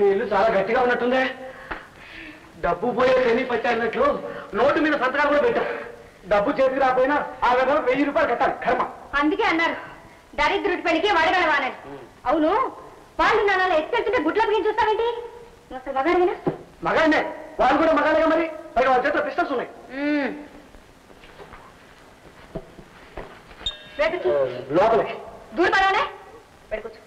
నీ ఇల్లు చాలా గట్టిగా ఉన్నట్టుందే. డబ్బు పోయే శని పట్టారినట్లు నోటు మీద సంతకాలు కూడా పెట్టాం. డబ్బు చేతికి రాకపోయినా ఆ విధంగా వెయ్యి రూపాయలు కట్టాలి కర్మ. అందుకే అన్నారు దరిద్రుడి పెడికి వడగలవాలని అవును వాళ్ళు నన్ను ఎత్తుకెళ్తుంటే గుడ్ల బిగించి చూస్తావేంటి? అసలు మగాడివేనా మగాడినే వాళ్ళు కూడా మగాడిగా మరి? పైగా వాళ్ళ చేతిలో పిస్టల్స్ ఉన్నాయి. లోపలికి దూరపడానే పెట్టుకోవచ్చు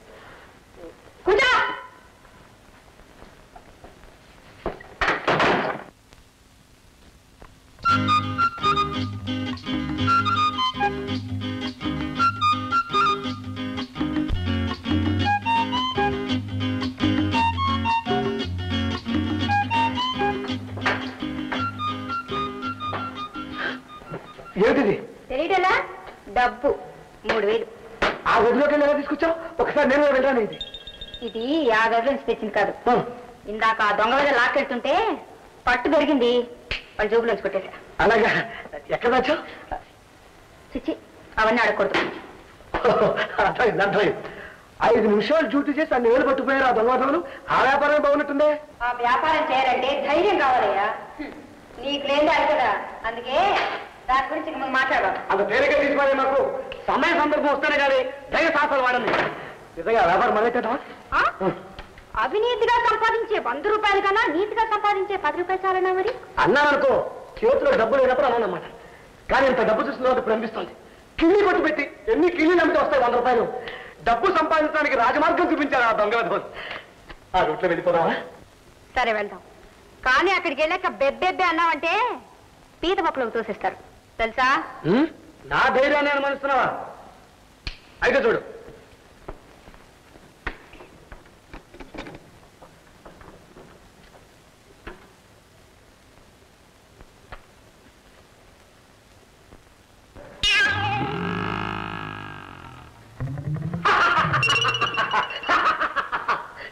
ఏమిటిది? తెలియటలా డబ్బు. మూడు వేలు. ఆ గదిలోకి వెళ్ళి ఎలా తీసుకొచ్చావు? ఒకసారి నేను వెళ్ళాను ఇది. ఇది ఆ గదిలో నుంచి తెచ్చింది కాదు. ఇందాక ఆ దొంగ మీద లాక్కెళ్తుంటే పట్టు దొరికింది. వాళ్ళ జోబులో నుంచి కొట్టేశా అలాగా? ఎక్కడ దాచావు? చిచ్చి అవన్నీ అడగకూడదు ఐదు నిమిషాలు డ్యూటీ చేసి అన్ని వేలు పట్టుకుపోయారు ఆ దొంగతనం ఆ వ్యాపారం బాగున్నట్టుందే? ఆ వ్యాపారం చేయాలంటే ధైర్యం కావాలయ్యా. నీకు లేదు కదా. అందుకే దాని గురించి మనం మాట్లాడదాం అంత తేలిక తీసుకోవాలి మాకు. సమయ సందర్భం వస్తేనే కానీ ధైర్య సాహసాలు వాడండి. నిజంగా వ్యాపారం మొదలెట్టా ఆ? అవినీతిగా సంపాదించే వంద రూపాయలు కన్నా నీతిగా సంపాదించే పది రూపాయలు చాలనా మరి? అన్నాననుకో చేతిలో డబ్బు లేనప్పుడు అన్నానమాట కానీ ఇంత డబ్బు చూసిన ఇప్పుడు అనిపిస్తుంది. కిళ్ళి కొట్టు పెట్టి ఎన్ని కిళ్ళీలు అమ్మితే వస్తాయి వంద రూపాయలు? డబ్బు సంపాదించడానికి రాజమార్గం చూపించారు ఆ దొంగ విధవలు. ఆ రూట్లో వెళ్ళిపోదామా? సరే వెళ్దాం. కానీ అక్కడికి వెళ్ళాక బెబ్బెబ్బే అన్నావంటే పీత పప్పులకు తోసిస్తారు. తెలుసా? నా ధైర్యాన్ని అనుమానిస్తున్నావా? అయితే చూడు.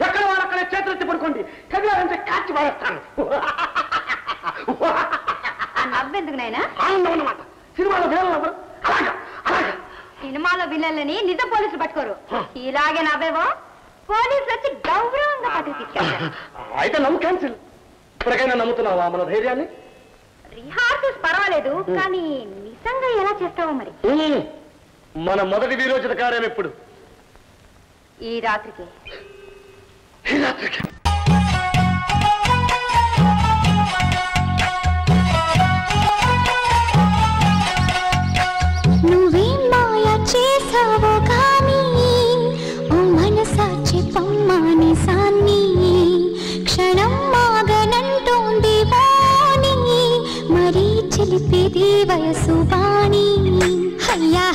ఎక్కడ వాళ్ళు అక్కడ చేతులెత్తి పడుకోండి. కదిలారంటే కాచి పారేస్తాను. నవ్వెందుకు నాయనా? ఆనందం అన్నమాట సినిమాలో వేరే నవ్వరు అలాగా అలాగా. సినిమాలో విల్లలని నిజ పోలీసులు పట్టుకోరు. ఇలాగే నవ్వేవో పోలీసులు వచ్చి గౌరవంగా పట్టుకు తీసుకెళ్తారు. అయితే నమ్ము క్యాన్సిల్ ఇప్పటికైనా నమ్ముతున్నావా మన ధైర్యాన్ని? రిహార్సల్స్ పర్వాలేదు కానీ నిజంగా ఎలా చేస్తావో మరి. మన మొదటి వీరోచిత కార్యం ఎప్పుడు? ఈ రాత్రికి. ఈ రాత్రికి. వాణి వయసు వాణి అయ్యా